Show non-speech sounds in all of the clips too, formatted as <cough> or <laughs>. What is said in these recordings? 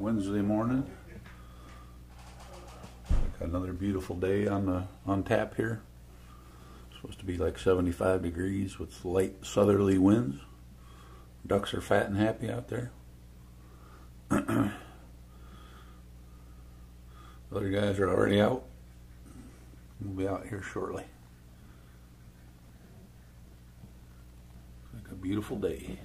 Wednesday morning. Got another beautiful day on the on tap here. Supposed to be like 75 degrees with light southerly winds. Ducks are fat and happy out there. <clears throat> Other guys are already out. We'll be out here shortly. Like a beautiful day.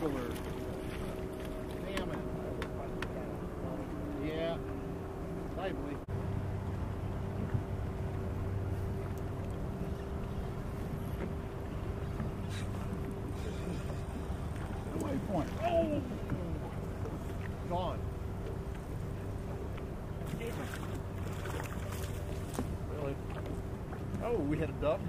Damn it. Yeah. Lively. Waypoint. Oh! Gone. Really? Oh, we had a duck.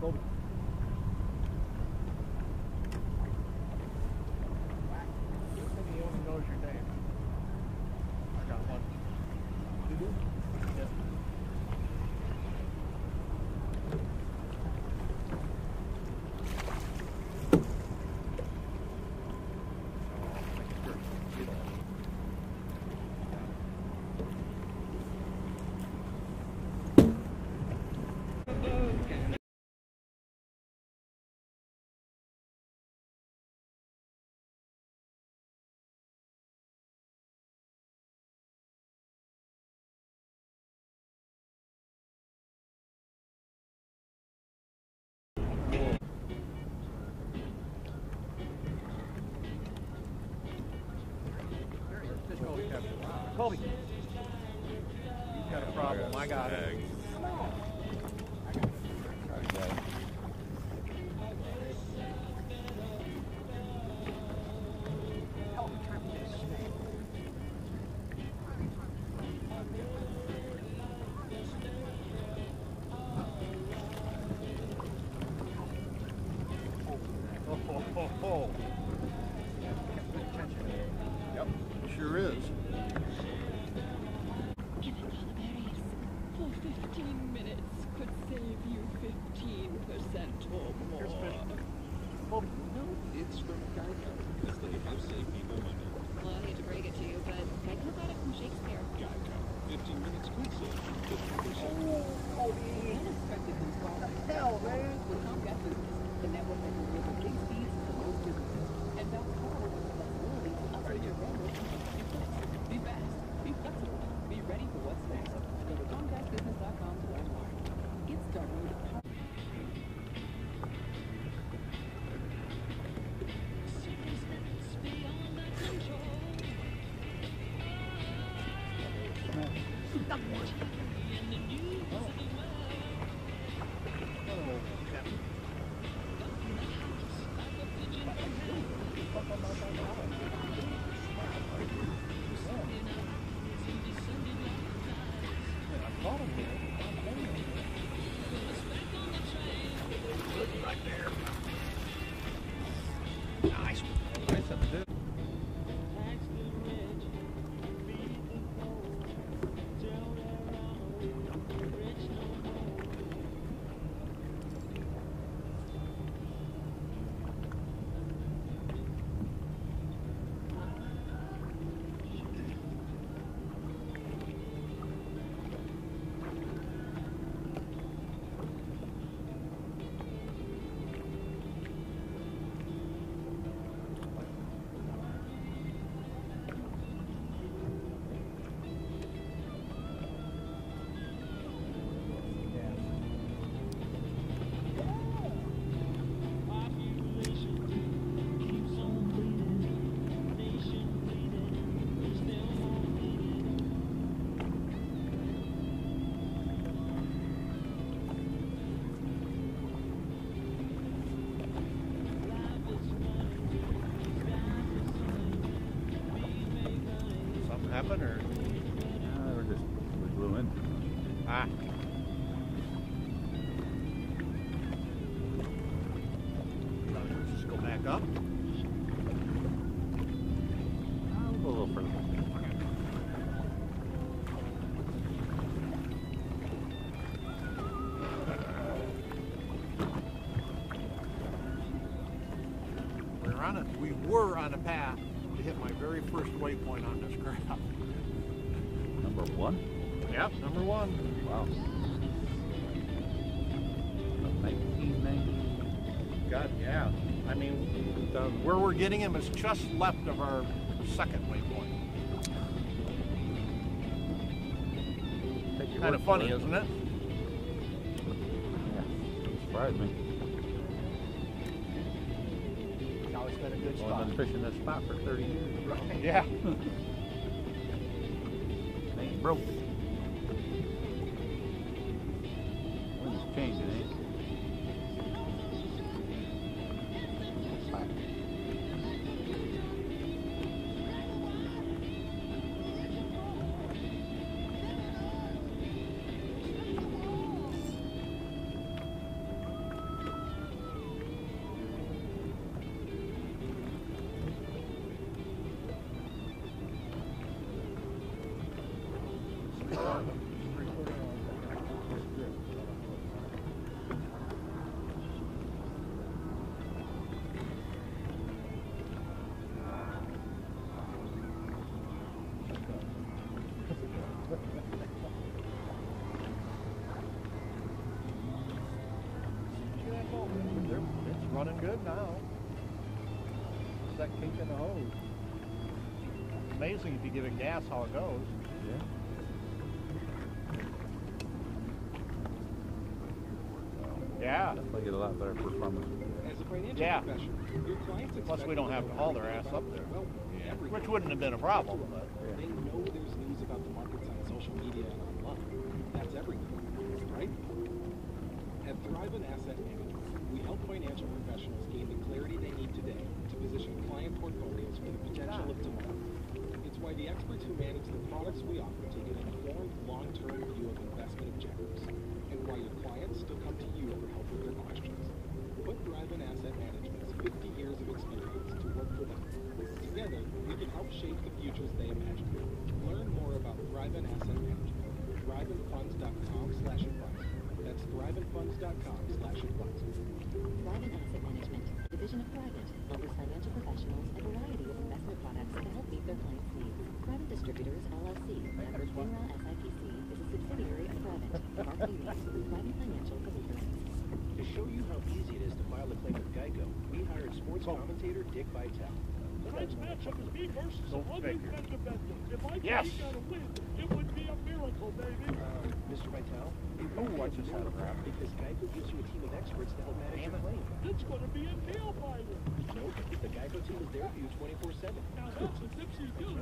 Kobe. He only knows your name. I got one. You do? Yeah. Fish Colby captain. Colby. You've got a problem. I got it. 15 minutes could save you 15% or more. Here's fish. Oh, no, it's from Geico because they have saved people money. Well, I hate to break it to you, but Techno got it from Shakespeare. Gotcha. 15 minutes could save you 15%. Oh, the unexpected things called the hell, man. With Comcast Business, the network that delivers big the Oh. Happened or? Uh, we're just we blew in. Ah. Let's just go back up. We'll go a little further. We're on a, we were on a path to hit my very first waypoint on this crap. Number one. Yep, number one. Wow. 1990. God, yeah. I mean, where we're getting him is just left of our second waypoint. Kind of funny, isn't it? Yeah. Surprised me. Been a good Only been fishing this spot for 30 years. Right. Yeah. <laughs> Ain't broke. Wind's changing, It's that kink in the hose. Amazing if you give it gas how it goes. Yeah. Yeah. Definitely get a lot better performance. As a financial Yeah. professional, your Plus, we don't have to haul their ass up there. Well, everything. Which wouldn't have been a problem, but They know there's news about the markets on social media and online. That's everything, right? At Thrivent Asset Management, we help financial professionals gain the clarity they The experts who manage the products we offer take an informed, long-term view of investment objectives, and why your clients still come to you for help with their questions. Put Thrivent Asset Management's 50 years of experience to work for them. Together, we can help shape the futures they imagine. Learn more about Thrivent Asset Management. ThriventFunds.com slash advisor. That's ThriventFunds.com slash advisor. Thrive Asset Management, Division of Thrivent offers financial professionals a variety of investment products to help meet their clients' needs. Thrivent Distributors LLC, member FINRA SIPC, is a subsidiary of Thrivent. Marketing needs through Thrivent Financial Delivery. To show you how easy it is to file a claim with Geico, we hired sports commentator Dick Vitale. Tonight's matchup is me versus some undefended vendor. If I yes. got a win, it would be a miracle, baby. Uh, Mr. Vitale, it really oh, is more because Geico gives you a team of experts to help manage your claim. It's going to be a nail biter. No, the Geico team is there for you 24-7. Now that's a tipsy dude